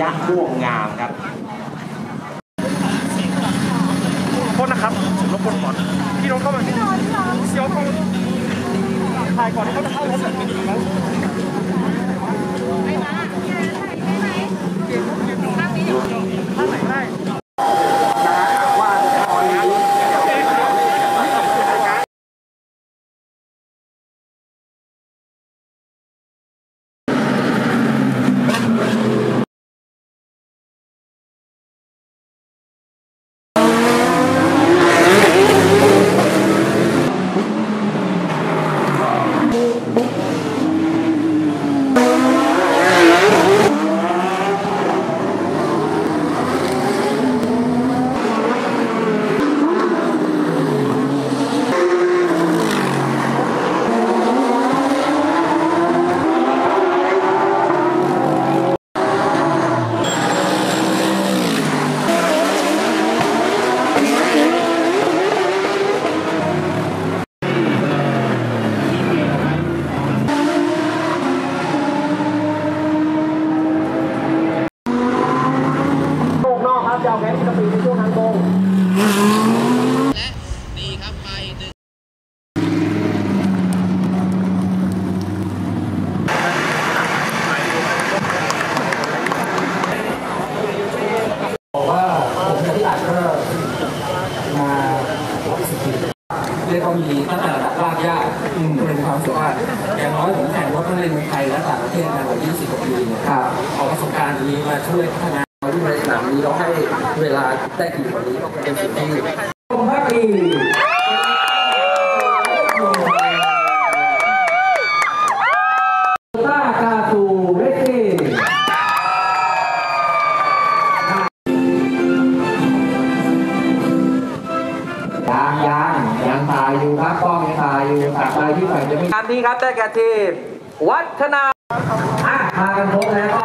ยะม่วงงามครับโทษนะครับรบกวนก่อนพี่น้องเข้ามาที่เสียวตรงถ่ายก่อนเขาจะเข้ารถแบบนี้แล้วท่านไหนได้ ลูกนอกครับจะเอาแค่ที่กระปีในช่วงทางตรง ดีครับไปหนึ่ง บอกว่า ผมกับพี่อัดก็มารับสกิลเรียกว่ามีตั้งแต่ระดับรากหญ้าเป็นความสุขว่าอย่างน้อยผมแข่งรถทั้งในเมืองไทยและต่างประเทศมากว่า20กว่าปีเนี่ยเอาประสบการณ์นี้มาช่วยพัฒนาที่ในสนามนี้เราให้เวลาได้ดีกว่านี้ก็เป็นสิ่งที่ผมพักดี ยังถ่ายอยู่ครับกล้องยังถ่ายอยู่ตัดไปที่ใส่จะไม่งานนี้ครับได้แก่ทีมวัฒนาอะมากันครบแล้วก็